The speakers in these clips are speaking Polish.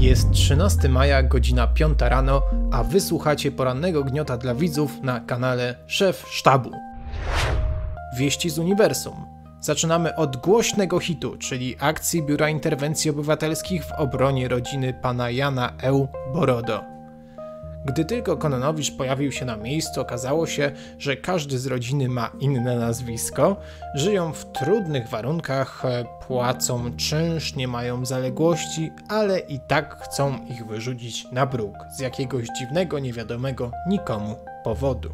Jest 13 maja, godzina 5 rano, a wysłuchacie porannego gniota dla widzów na kanale Szef Sztabu. Wieści z Uniwersum. Zaczynamy od głośnego hitu, czyli akcji Biura Interwencji Obywatelskich w obronie rodziny pana Jana Eł Borodo. Gdy tylko Kononowicz pojawił się na miejscu, okazało się, że każdy z rodziny ma inne nazwisko, żyją w trudnych warunkach, e, płacą czynsz, nie mają zaległości, ale i tak chcą ich wyrzucić na bruk z jakiegoś dziwnego, niewiadomego nikomu powodu.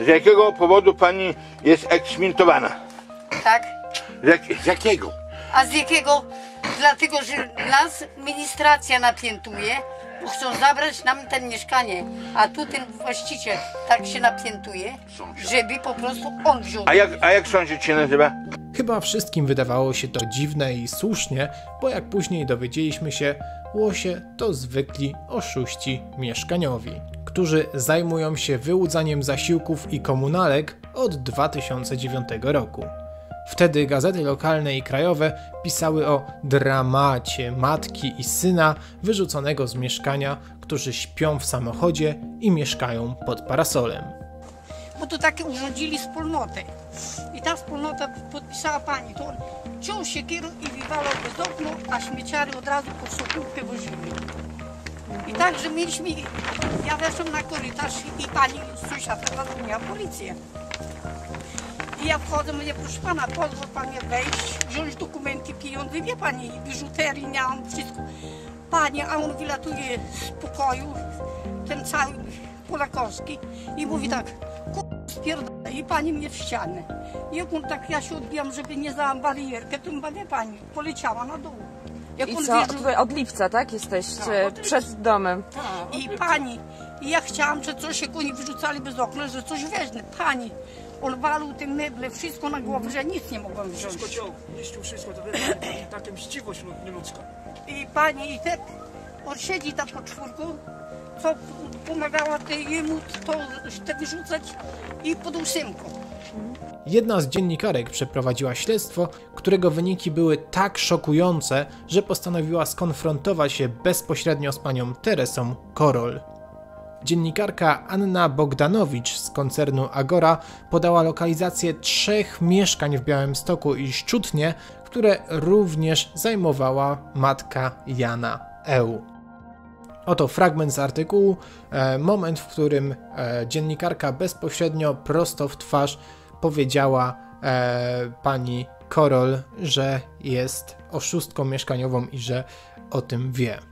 Z jakiego powodu pani jest eksmintowana? Tak? Z, jak, z jakiego? A z jakiego? Dlatego, że nas administracja napiętuje, bo chcą zabrać nam te mieszkanie, a tu ten właściciel tak się napiętuje, żeby po prostu on wziął. A jak, a jak sąsiad się nazywa? Chyba wszystkim wydawało się to dziwne i słusznie, bo jak później dowiedzieliśmy się, łosie to zwykli oszuści mieszkaniowi, którzy zajmują się wyłudzaniem zasiłków i komunalek od 2009 roku. Wtedy gazety lokalne i krajowe pisały o dramacie matki i syna wyrzuconego z mieszkania, którzy śpią w samochodzie i mieszkają pod parasolem. bo to takie urządzili wspólnotę. I ta wspólnota podpisała pani, to on ciął siekierą i wywalał bez okno, a śmieciary od razu pod sokółkę wozili. I także mieliśmy, ja weszłam na korytarz i pani sąsiadka zadzwoniła policję. I ja wchodzę, mówię, proszę pana, pozwól pan mnie wejść, wziąć dokumenty, pieniądze, wie pani, biżuterii, miałam wszystko. Panie, a on wylatuje z pokoju, ten cały Polakowski i mówi tak, spierdolę i pani mnie w ścianę. I jak on tak, ja się odbijam, żeby nie za barierkę, to chyba nie pani, poleciała na dół. Jak I on co, wierzył- tutaj od lipca, tak? Jesteście od przed domem. i pani, i ja chciałam, że coś jak oni wyrzucali bez okna, że coś weźmie. Pani, on walił te meble, wszystko na głowę, że nic nie mogłam wziąć. Wszystko ciął, niszczył wszystko, to wie pani, taka mściwość lud- nieludzka. I pani, i tak, on siedzi tam po czwórku, co pomagała jemu to te wyrzucać i pod ósemką. Jedna z dziennikarek przeprowadziła śledztwo, którego wyniki były tak szokujące, że postanowiła skonfrontować się bezpośrednio z panią Teresą Korol. Dziennikarka Anna Bogdanowicz z koncernu Agora podała lokalizację trzech mieszkań w Białymstoku i Szczutnie, które również zajmowała matka Jana Eł. Oto fragment z artykułu, e, moment, w którym e, dziennikarka bezpośrednio prosto w twarz powiedziała e, pani Korol, że jest oszustką mieszkaniową i że o tym wie.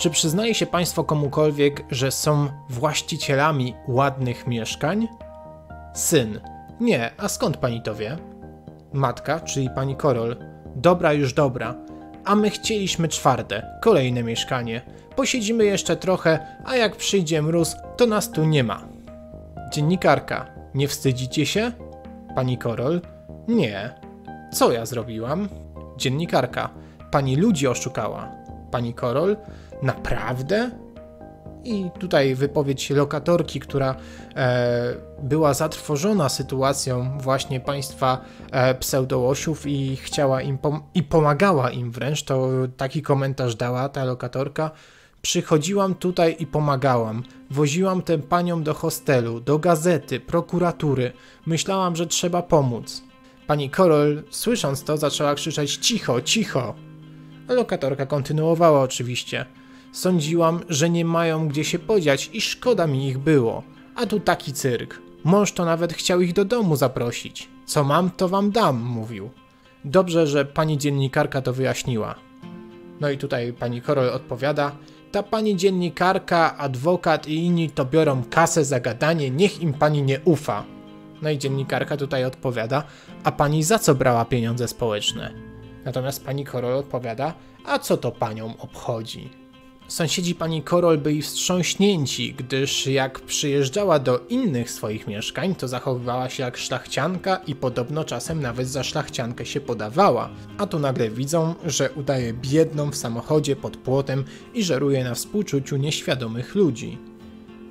Czy przyznaje się Państwo komukolwiek, że są właścicielami ładnych mieszkań? Syn. Nie, a skąd pani to wie? Matka, czyli pani Korol. Dobra, już dobra. A my chcieliśmy czwarte, kolejne mieszkanie. Posiedzimy jeszcze trochę, a jak przyjdzie mróz, to nas tu nie ma. Dziennikarka. Nie wstydzicie się? Pani Korol. Nie. Co ja zrobiłam? Dziennikarka. Pani ludzi oszukała. Pani Korol. Naprawdę? I tutaj wypowiedź lokatorki, która e, była zatrwożona sytuacją właśnie państwa e, pseudołosiów i chciała im pom- i pomagała im wręcz, to taki komentarz dała ta lokatorka. Przychodziłam tutaj i pomagałam. Woziłam tę panią do hostelu, do gazety, prokuratury. Myślałam, że trzeba pomóc. Pani Korol, słysząc to, zaczęła krzyczeć cicho, cicho. Lokatorka kontynuowała oczywiście. Sądziłam, że nie mają gdzie się podziać i szkoda mi ich było. A tu taki cyrk. Mąż to nawet chciał ich do domu zaprosić. Co mam, to wam dam, mówił. Dobrze, że pani dziennikarka to wyjaśniła. No i tutaj pani Korol odpowiada: Ta pani dziennikarka, adwokat i inni to biorą kasę za gadanie, niech im pani nie ufa. No i dziennikarka tutaj odpowiada: A pani za co brała pieniądze społeczne? Natomiast pani Korol odpowiada: A co to panią obchodzi? Sąsiedzi pani Korol byli wstrząśnięci, gdyż jak przyjeżdżała do innych swoich mieszkań, to zachowywała się jak szlachcianka i podobno czasem nawet za szlachciankę się podawała. A tu nagle widzą, że udaje biedną w samochodzie pod płotem i żeruje na współczuciu nieświadomych ludzi.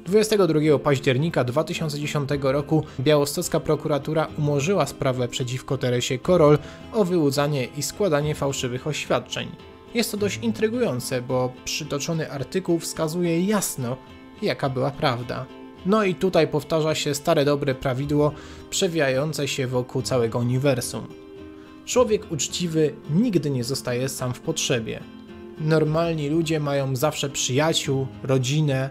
22 października 2010 roku białostocka prokuratura umorzyła sprawę przeciwko Teresie Korol o wyłudzanie i składanie fałszywych oświadczeń. Jest to dość intrygujące, bo przytoczony artykuł wskazuje jasno, jaka była prawda. No i tutaj powtarza się stare dobre prawidło przewijające się wokół całego uniwersum. Człowiek uczciwy nigdy nie zostaje sam w potrzebie. Normalni ludzie mają zawsze przyjaciół, rodzinę,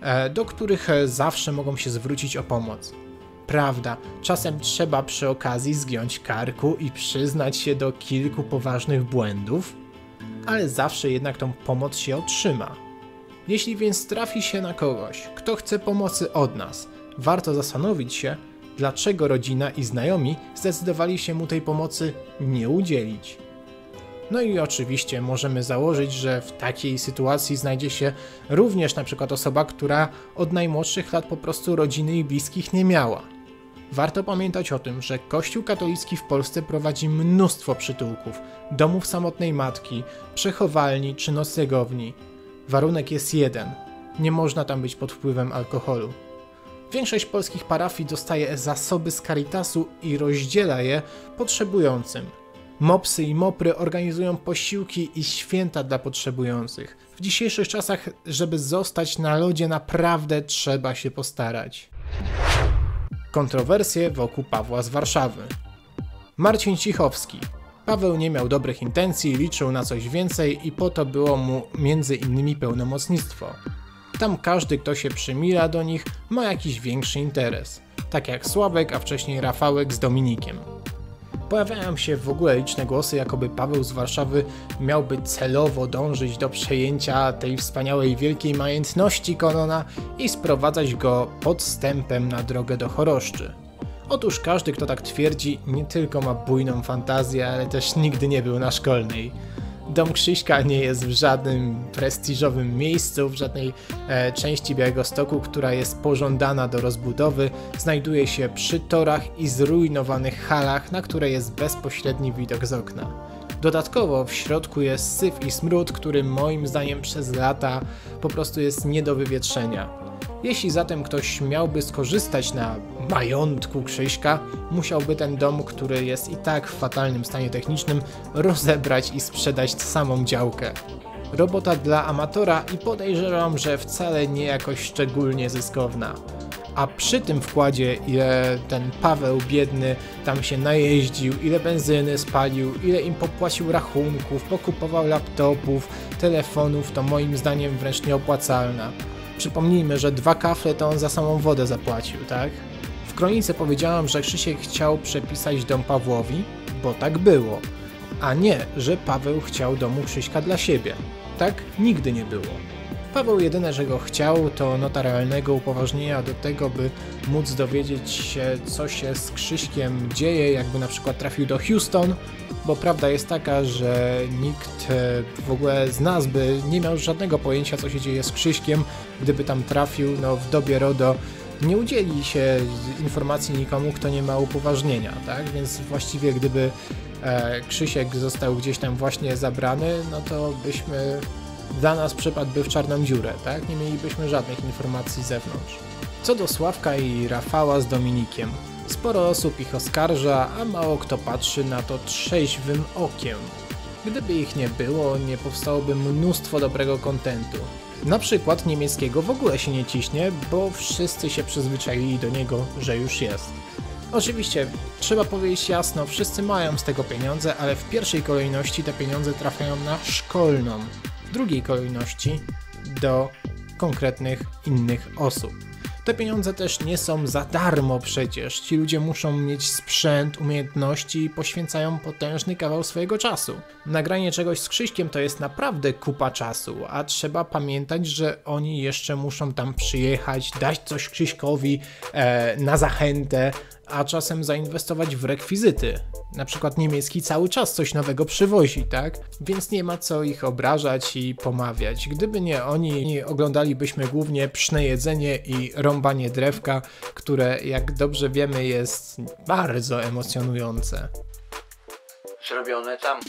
e, do których zawsze mogą się zwrócić o pomoc. Prawda, czasem trzeba przy okazji zgiąć karku i przyznać się do kilku poważnych błędów, ale zawsze jednak tą pomoc się otrzyma. Jeśli więc trafi się na kogoś, kto chce pomocy od nas, warto zastanowić się, dlaczego rodzina i znajomi zdecydowali się mu tej pomocy nie udzielić. No i oczywiście możemy założyć, że w takiej sytuacji znajdzie się również na przykład osoba, która od najmłodszych lat po prostu rodziny i bliskich nie miała. Warto pamiętać o tym, że Kościół katolicki w Polsce prowadzi mnóstwo przytułków, domów samotnej matki, przechowalni czy noclegowni. Warunek jest jeden: nie można tam być pod wpływem alkoholu. Większość polskich parafii dostaje zasoby z Caritasu i rozdziela je potrzebującym. Mopsy i mopry organizują posiłki i święta dla potrzebujących. W dzisiejszych czasach, żeby zostać na lodzie, naprawdę trzeba się postarać. Kontrowersje wokół Pawła z Warszawy. Marcin Cichowski. Paweł nie miał dobrych intencji, liczył na coś więcej i po to było mu między innymi pełnomocnictwo. Tam każdy, kto się przymila do nich, ma jakiś większy interes. Tak jak Sławek, a wcześniej Rafałek z Dominikiem. Pojawiają się w ogóle liczne głosy, jakoby Paweł z Warszawy miałby celowo dążyć do przejęcia tej wspaniałej wielkiej majątności Konona i sprowadzać go podstępem na drogę do choroszczy. Otóż każdy, kto tak twierdzi, nie tylko ma bujną fantazję, ale też nigdy nie był na szkolnej. Dom Krzyśka nie jest w żadnym prestiżowym miejscu, w żadnej e, części Białegostoku, która jest pożądana do rozbudowy. Znajduje się przy torach i zrujnowanych halach, na które jest bezpośredni widok z okna. Dodatkowo w środku jest syf i smród, który moim zdaniem przez lata po prostu jest nie do wywietrzenia. Jeśli zatem ktoś miałby skorzystać na majątku Krzyśka, musiałby ten dom, który jest i tak w fatalnym stanie technicznym, rozebrać i sprzedać samą działkę. Robota dla amatora i podejrzewam, że wcale nie jakoś szczególnie zyskowna. A przy tym wkładzie, ile ten Paweł biedny tam się najeździł, ile benzyny spalił, ile im popłacił rachunków, pokupował laptopów, telefonów, to moim zdaniem wręcz nieopłacalna. Przypomnijmy, że dwa kafle to on za samą wodę zapłacił, tak? W kronice powiedziałam, że Krzysiek chciał przepisać dom Pawłowi, bo tak było, a nie, że Paweł chciał domu Krzyśka dla siebie. Tak nigdy nie było. Paweł jedyne, czego chciał, to notarialnego upoważnienia do tego, by móc dowiedzieć się, co się z Krzyśkiem dzieje, jakby na przykład trafił do Houston, bo prawda jest taka, że nikt e, w ogóle z nas by nie miał żadnego pojęcia, co się dzieje z Krzyśkiem, gdyby tam trafił, no w dobie RODO nie udzieli się informacji nikomu, kto nie ma upoważnienia, tak? Więc właściwie gdyby e, Krzysiek został gdzieś tam właśnie zabrany, no to byśmy dla nas przypadłby w czarną dziurę, tak? Nie mielibyśmy żadnych informacji z zewnątrz. Co do Sławka i Rafała z Dominikiem, sporo osób ich oskarża, a mało kto patrzy na to trzeźwym okiem. Gdyby ich nie było, nie powstałoby mnóstwo dobrego kontentu. Na przykład niemieckiego w ogóle się nie ciśnie, bo wszyscy się przyzwyczaili do niego, że już jest. Oczywiście, trzeba powiedzieć jasno, wszyscy mają z tego pieniądze, ale w pierwszej kolejności te pieniądze trafiają na szkolną, w drugiej kolejności do konkretnych innych osób. Te pieniądze też nie są za darmo przecież. Ci ludzie muszą mieć sprzęt, umiejętności i poświęcają potężny kawał swojego czasu. Nagranie czegoś z Krzyśkiem to jest naprawdę kupa czasu, a trzeba pamiętać, że oni jeszcze muszą tam przyjechać, dać coś Krzyśkowi e, na zachętę, a czasem zainwestować w rekwizyty. Na przykład niemiecki cały czas coś nowego przywozi, tak? Więc nie ma co ich obrażać i pomawiać. Gdyby nie oni, oglądalibyśmy głównie pszne jedzenie i rąbanie drewka, które jak dobrze wiemy jest bardzo emocjonujące. Zrobione tam.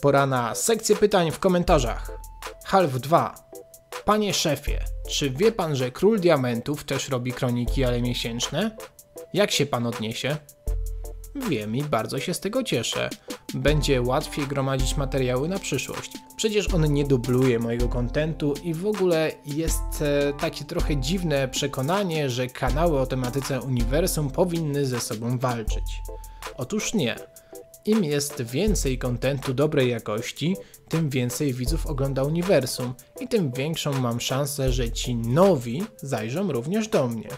Pora na sekcję pytań w komentarzach. Half 2. Panie szefie, czy wie pan, że król diamentów też robi kroniki, ale miesięczne? Jak się pan odniesie? Wiem i bardzo się z tego cieszę. Będzie łatwiej gromadzić materiały na przyszłość. Przecież on nie dubluje mojego kontentu i w ogóle jest e, takie trochę dziwne przekonanie, że kanały o tematyce uniwersum powinny ze sobą walczyć. Otóż nie. Im jest więcej kontentu dobrej jakości, tym więcej widzów ogląda uniwersum i tym większą mam szansę, że ci nowi zajrzą również do mnie.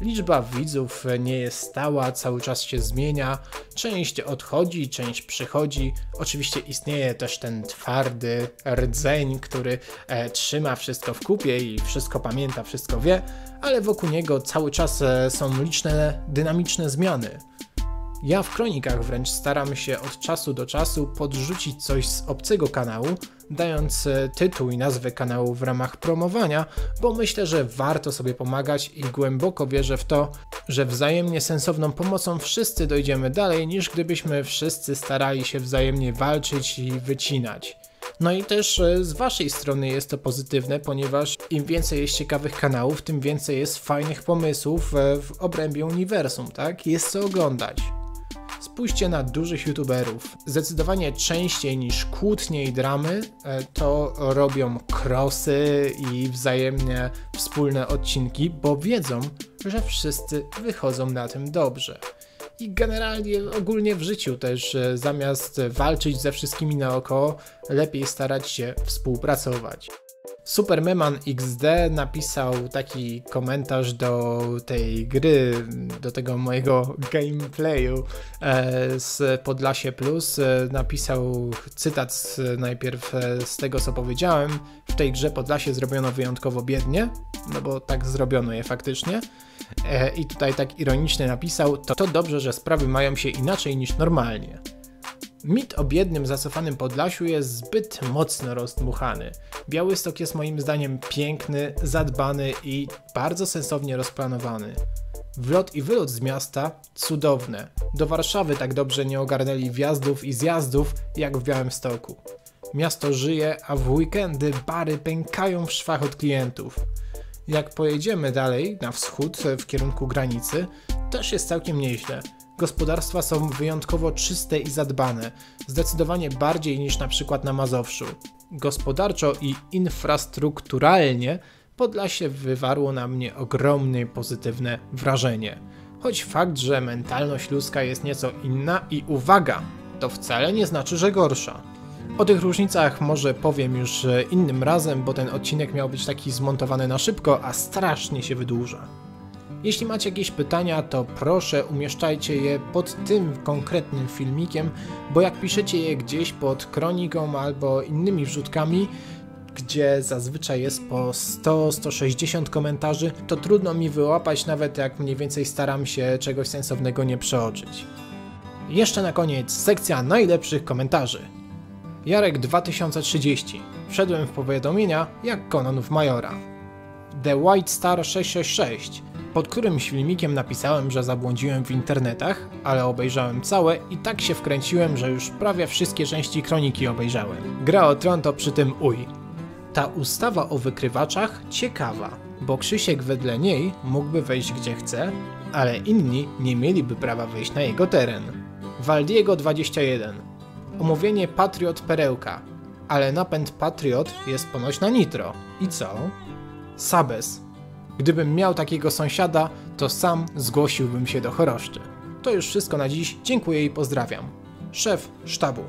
Liczba widzów nie jest stała, cały czas się zmienia. Część odchodzi, część przychodzi. Oczywiście istnieje też ten twardy rdzeń, który e, trzyma wszystko w kupie i wszystko pamięta, wszystko wie, ale wokół niego cały czas e, są liczne dynamiczne zmiany. Ja w kronikach wręcz staram się od czasu do czasu podrzucić coś z obcego kanału, dając e, tytuł i nazwę kanału w ramach promowania, bo myślę, że warto sobie pomagać i głęboko wierzę w to, że wzajemnie sensowną pomocą wszyscy dojdziemy dalej, niż gdybyśmy wszyscy starali się wzajemnie walczyć i wycinać. No i też e, z waszej strony jest to pozytywne, ponieważ im więcej jest ciekawych kanałów, tym więcej jest fajnych pomysłów e, w obrębie uniwersum, tak? Jest co oglądać. Spójrzcie na dużych youtuberów. Zdecydowanie częściej niż kłótnie i dramy e, to robią krosy i wzajemnie wspólne odcinki, bo wiedzą, że wszyscy wychodzą na tym dobrze. I generalnie ogólnie w życiu też e, zamiast walczyć ze wszystkimi naokoło, lepiej starać się współpracować. Supermeman XD napisał taki komentarz do tej gry, do tego mojego gameplayu e, z Podlasie Plus. E, napisał cytat najpierw e, z tego, co powiedziałem. W tej grze Podlasie zrobiono wyjątkowo biednie, no bo tak zrobiono je faktycznie. I tutaj tak ironicznie napisał, to, to dobrze, że sprawy mają się inaczej niż normalnie. Mit o biednym, zacofanym Podlasiu jest zbyt mocno rozdmuchany. Białystok jest moim zdaniem piękny, zadbany i bardzo sensownie rozplanowany. Wlot i wylot z miasta cudowne. Do Warszawy tak dobrze nie ogarnęli wjazdów i zjazdów jak w Białymstoku. Miasto żyje, a w weekendy bary pękają w szwach od klientów. Jak pojedziemy dalej na wschód w kierunku granicy, też jest całkiem nieźle. Gospodarstwa są wyjątkowo czyste i zadbane, zdecydowanie bardziej niż na przykład na Mazowszu. Gospodarczo i infrastrukturalnie Podlasie wywarło na mnie ogromne pozytywne wrażenie. Choć fakt, że mentalność ludzka jest nieco inna i uwaga, to wcale nie znaczy, że gorsza. O tych różnicach może powiem już innym razem, bo ten odcinek miał być taki zmontowany na szybko, a strasznie się wydłuża. Jeśli macie jakieś pytania, to proszę umieszczajcie je pod tym konkretnym filmikiem, bo jak piszecie je gdzieś pod kroniką albo innymi wrzutkami, gdzie zazwyczaj jest po 100-160 komentarzy, to trudno mi wyłapać, nawet jak mniej więcej staram się czegoś sensownego nie przeoczyć. Jeszcze na koniec sekcja najlepszych komentarzy. Jarek 2030. Wszedłem w powiadomienia jak Conan w Majora. The White Star 666 pod którymś filmikiem napisałem, że zabłądziłem w internetach, ale obejrzałem całe i tak się wkręciłem, że już prawie wszystkie części kroniki obejrzałem. Gra o Tron to przy tym uj. Ta ustawa o wykrywaczach ciekawa, bo Krzysiek wedle niej mógłby wejść gdzie chce, ale inni nie mieliby prawa wejść na jego teren. Waldiego 21. Omówienie Patriot Perełka, ale napęd Patriot jest ponoć na nitro. I co? Sabes Gdybym miał takiego sąsiada, to sam zgłosiłbym się do choroszczy. To już wszystko na dziś, dziękuję i pozdrawiam. Szef sztabu.